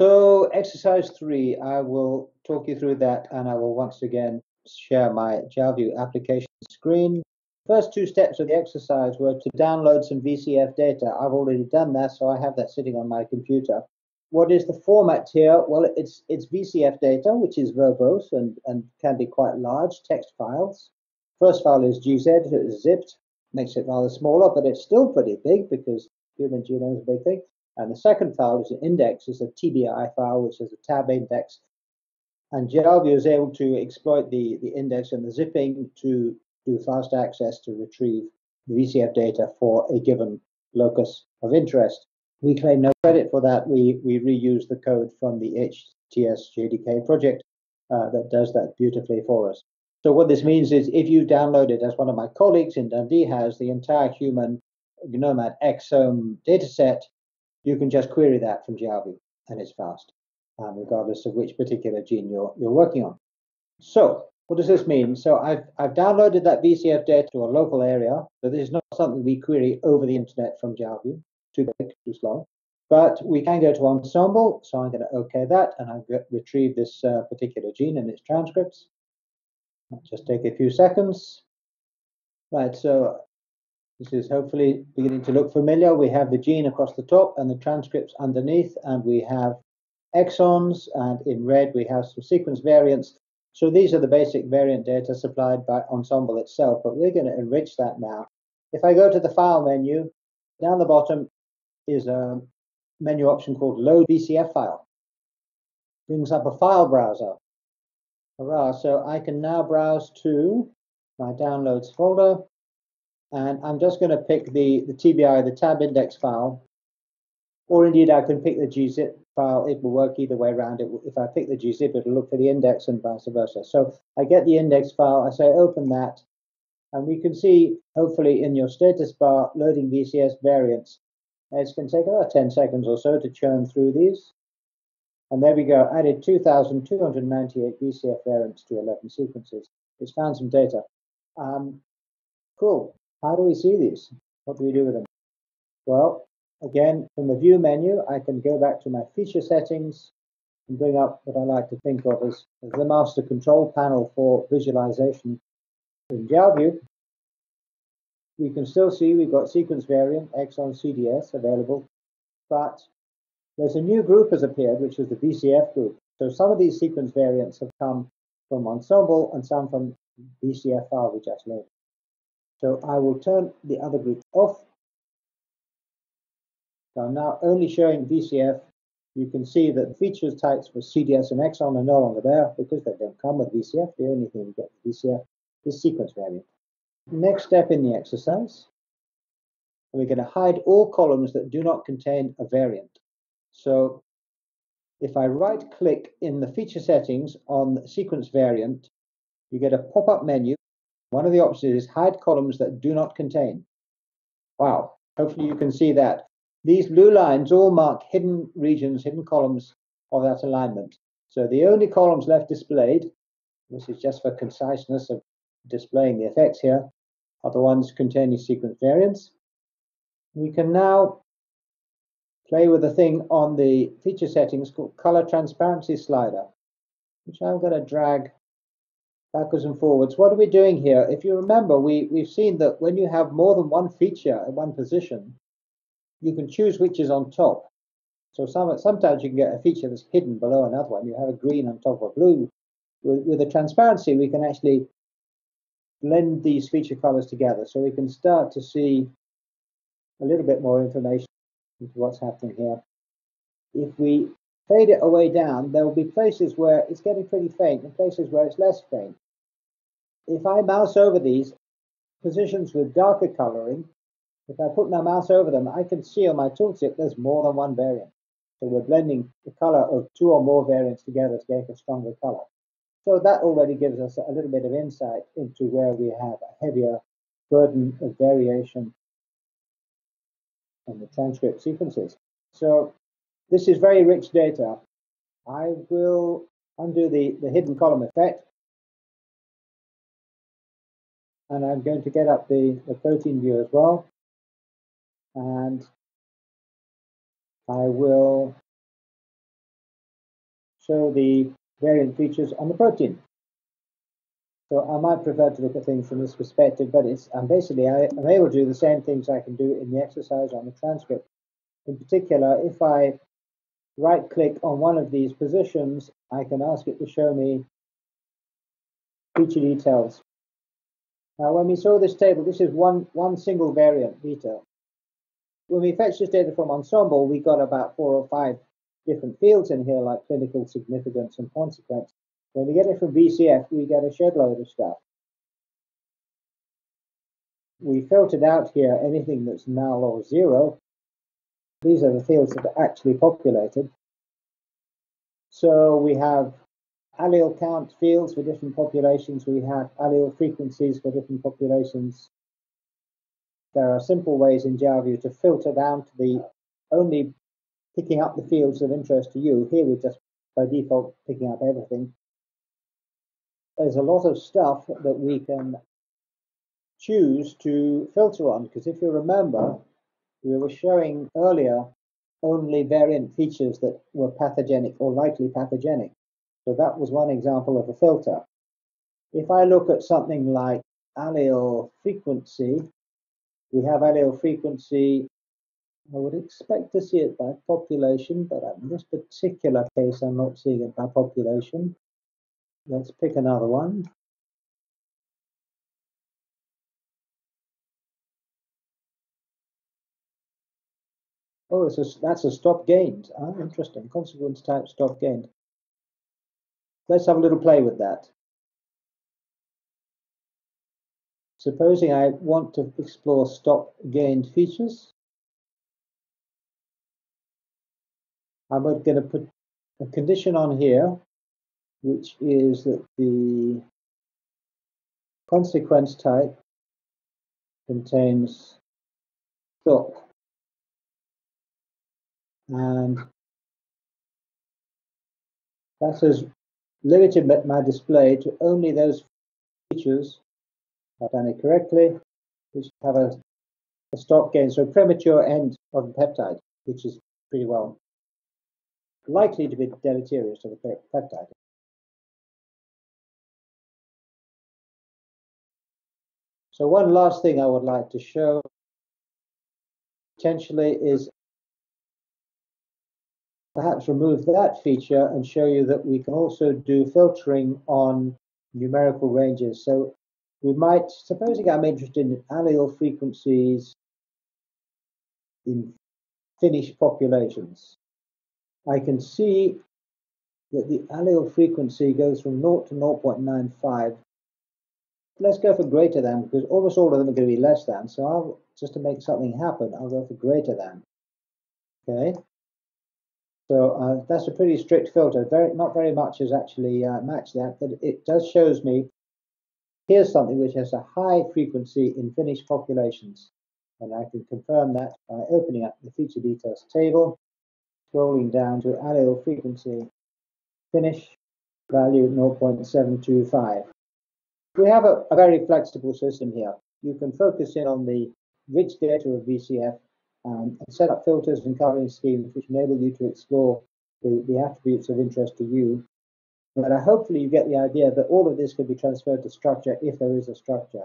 So exercise three, I will talk you through that and I will once again share my Jalview application screen. First two steps of the exercise were to download some VCF data. I've already done that, so I have that sitting on my computer. What is the format here? Well, it's it's VCF data, which is verbose and, and can be quite large text files. First file is GZ, zipped, makes it rather smaller, but it's still pretty big because human genome is a big thing. And the second file is an index, is a TBI file, which is a tab index. And Jalview is able to exploit the, the index and the zipping to do fast access to retrieve the VCF data for a given locus of interest. We claim no credit for that. We, we reuse the code from the HTS JDK project uh, that does that beautifully for us. So what this means is if you download it, as one of my colleagues in Dundee has, the entire human GNOMAD exome dataset, you can just query that from Jalview and it's fast, um, regardless of which particular gene you're, you're working on. So what does this mean? So I've, I've downloaded that VCF data to a local area. So this is not something we query over the internet from Jalview, too big, too slow. But we can go to Ensembl, so I'm going to OK that, and I've retrieved this uh, particular gene and its transcripts. Just take a few seconds. Right, so this is hopefully beginning to look familiar. We have the gene across the top and the transcripts underneath, and we have exons, and in red we have some sequence variants. So these are the basic variant data supplied by Ensembl itself, but we're going to enrich that now. If I go to the File menu, down the bottom is a menu option called Load VCF File. Brings up a file browser. Hurrah, so I can now browse to my Downloads folder, and I'm just going to pick the, the TBI, the tab index file, or indeed I can pick the gzip file. It will work either way around. It, if I pick the gzip, it'll look for the index and vice versa. So I get the index file, I say open that, and we can see, hopefully in your status bar, loading VCF variants. It can take about 10 seconds or so to churn through these. And there we go, added 2,298 VCF variants to 11 sequences. It's found some data. Um, cool. How do we see these? What do we do with them? Well, again, from the View menu, I can go back to my feature settings and bring up what I like to think of as, as the master control panel for visualization in Jalview. We can still see we've got sequence variant, exon CDS available, but there's a new group has appeared, which is the VCF group. So some of these sequence variants have come from Ensembl and some from VCFR, we just learned. So I will turn the other groups off. So I'm now only showing VCF. You can see that features types for CDS and exon are no longer there because they don't come with VCF. The only thing you get with VCF is sequence variant. Next step in the exercise, we're going to hide all columns that do not contain a variant. So if I right click in the feature settings on sequence variant, you get a pop-up menu one of the options is hide columns that do not contain. Wow, hopefully you can see that. These blue lines all mark hidden regions, hidden columns of that alignment. So the only columns left displayed, this is just for conciseness of displaying the effects here, are the ones containing sequence variants. We can now play with a thing on the feature settings called color transparency slider, which I'm going to drag backwards and forwards. What are we doing here? If you remember, we, we've seen that when you have more than one feature at one position, you can choose which is on top. So some, sometimes you can get a feature that's hidden below another one. You have a green on top of a blue. With, with the transparency, we can actually blend these feature colors together. So we can start to see a little bit more information into what's happening here. If we fade it away down, there will be places where it's getting pretty faint and places where it's less faint. If I mouse over these positions with darker coloring, if I put my mouse over them, I can see on my tooltip there's more than one variant. So we're blending the color of two or more variants together to get a stronger color. So that already gives us a little bit of insight into where we have a heavier burden of variation in the transcript sequences. So this is very rich data. I will undo the, the hidden column effect. And I'm going to get up the, the protein view as well. And I will show the variant features on the protein. So I might prefer to look at things from this perspective, but it's and basically I, am able to do the same things I can do in the exercise on the transcript. In particular, if I right click on one of these positions, I can ask it to show me feature details. Now when we saw this table, this is one, one single variant detail. When we fetch this data from Ensembl, we got about four or five different fields in here like clinical significance and consequence. When we get it from VCF, we get a shed load of stuff. We filtered out here anything that's null or zero. These are the fields that are actually populated. So we have allele count fields for different populations. We have allele frequencies for different populations. There are simple ways in Jalview to filter down to the only picking up the fields of interest to you. Here we're just by default picking up everything. There's a lot of stuff that we can choose to filter on because if you remember, we were showing earlier only variant features that were pathogenic or likely pathogenic. So that was one example of a filter. If I look at something like allele frequency, we have allele frequency. I would expect to see it by population, but in this particular case, I'm not seeing it by population. Let's pick another one. Oh, it's a, that's a stop gained. Ah, interesting. Consequence type stop gained. Let's have a little play with that. Supposing I want to explore stop gained features, I'm going to put a condition on here, which is that the consequence type contains stop and that has limited my display to only those features, if I've done it correctly, which have a, a stop gain, so premature end of the peptide, which is pretty well likely to be deleterious to the peptide. So one last thing I would like to show potentially is perhaps remove that feature and show you that we can also do filtering on numerical ranges. So we might, supposing I'm interested in allele frequencies in Finnish populations, I can see that the allele frequency goes from 0 to 0.95. Let's go for greater than because almost all of them are going to be less than. So I'll just to make something happen, I'll go for greater than. Okay. So uh, that's a pretty strict filter. Very, not very much has actually uh, matched that, but it does shows me here's something which has a high frequency in Finnish populations. And I can confirm that by opening up the feature details table, scrolling down to allele frequency, Finnish value 0.725. We have a, a very flexible system here. You can focus in on the rich data of VCF um, and set up filters and covering schemes which enable you to explore the, the attributes of interest to you. But hopefully you get the idea that all of this can be transferred to structure if there is a structure.